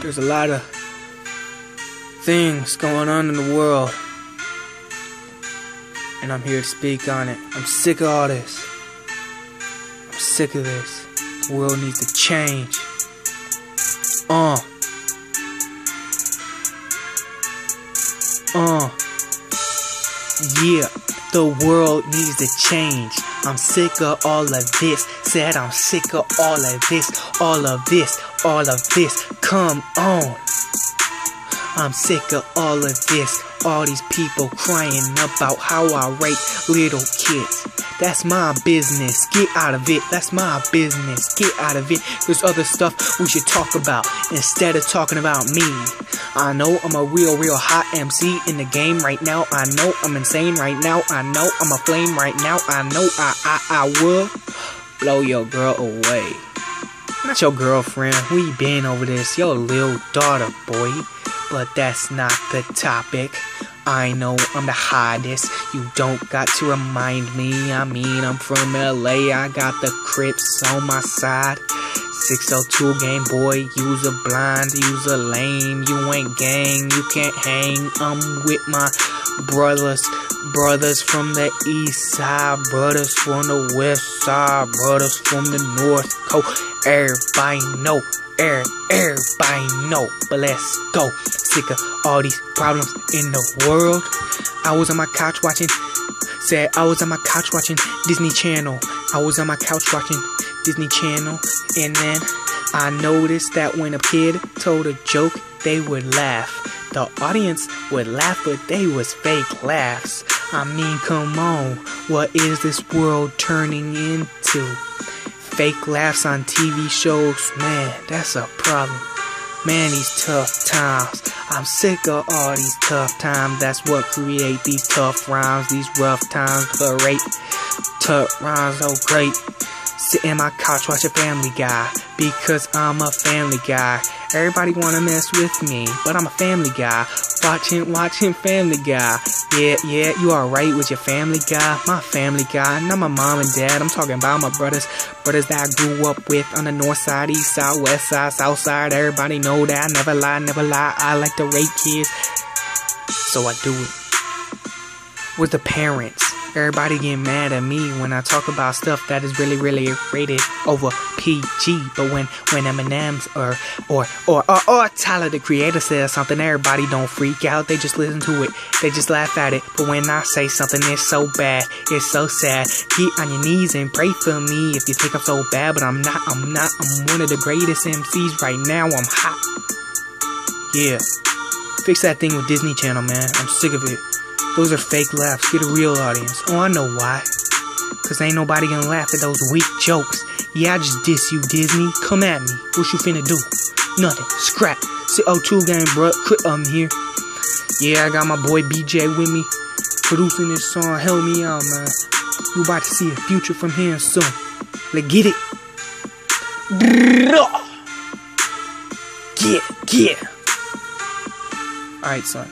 There's a lot of things going on in the world. And I'm here to speak on it. I'm sick of all this. I'm sick of this. The world needs to change. Uh. Uh. Yeah, the world needs to change. I'm sick of all of this. Said I'm sick of all of this, all of this, all of this. Come on. I'm sick of all of this. All these people crying about how I rape little kids. That's my business. Get out of it. That's my business. Get out of it. There's other stuff we should talk about instead of talking about me. I know I'm a real, real hot MC in the game right now. I know I'm insane right now. I know I'm a flame right now. I know I, I, I will blow your girl away. Not your girlfriend. We been over this. Your little daughter, boy. But that's not the topic. I know I'm the hottest. You don't got to remind me. I mean, I'm from LA. I got the Crips on my side. 602 game boy, use a blind, use a lame. You ain't gang, you can't hang. I'm with my brothers, brothers from the east side, brothers from the west side, brothers from the north coast. Everybody know, air, everybody know. But let's go. Sick of all these problems in the world. I was on my couch watching. Said I was on my couch watching Disney Channel. I was on my couch watching Disney Channel, and then I noticed that when a kid told a joke, they would laugh. The audience would laugh, but they was fake laughs. I mean, come on, what is this world turning into? Fake laughs on TV shows, man, that's a problem. Man, these tough times. I'm sick of all these tough times. That's what create these tough rhymes, these rough times. Great, tough rhymes, oh great. Sit in my couch watching Family Guy because I'm a family guy. Everybody wanna mess with me, but I'm a family guy. Watching, watching Family Guy. Yeah, yeah, you are right with your family guy. My family guy, not my mom and dad. I'm talking about my brothers, brothers that I grew up with on the north side, east side, west side, south side. Everybody know that I never lie, never lie. I like to rape kids, so I do it. With the parents. Everybody getting mad at me when I talk about stuff that is really, really rated over PG. But when when Eminem's or or or or, or Tyler the Creator says something, everybody don't freak out. They just listen to it. They just laugh at it. But when I say something, it's so bad, it's so sad. Get on your knees and pray for me if you think I'm so bad. But I'm not. I'm not. I'm one of the greatest MCs right now. I'm hot. Yeah. Fix that thing with Disney Channel, man. I'm sick of it. Those are fake laughs. Get a real audience. Oh, I know why. Cause ain't nobody gonna laugh at those weak jokes. Yeah, I just diss you, Disney. Come at me. What you finna do? Nothing. Scrap. Sit O2 game, bruh. Quit um here. Yeah, I got my boy BJ with me. Producing this song. Help me out, man. You about to see a future from here soon. Let's get it. Get, get. Alright, son.